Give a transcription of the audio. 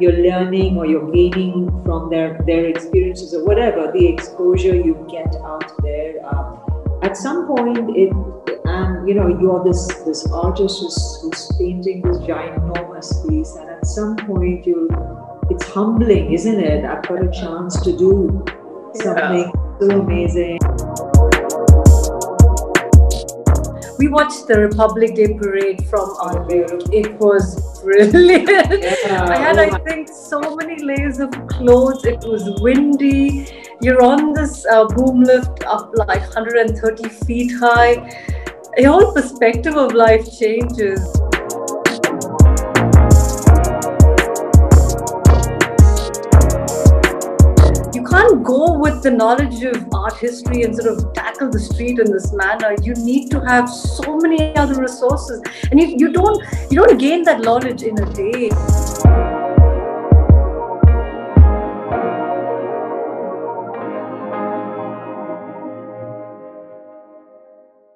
you're learning or you're gaining from their their experiences or whatever the exposure you get out there. Uh, at some point, it and you know you're this this artist who's, who's painting this ginormous piece, and at some point you it's humbling, isn't it? I've got a chance to do something yeah. so amazing. We watched the Republic Day parade from our It was brilliant. Yeah. I had, oh I think, so many layers of clothes. It was windy. You're on this uh, boom lift up like 130 feet high. Your whole perspective of life changes. Can't go with the knowledge of art history and sort of tackle the street in this manner. You need to have so many other resources, and you, you don't you don't gain that knowledge in a day.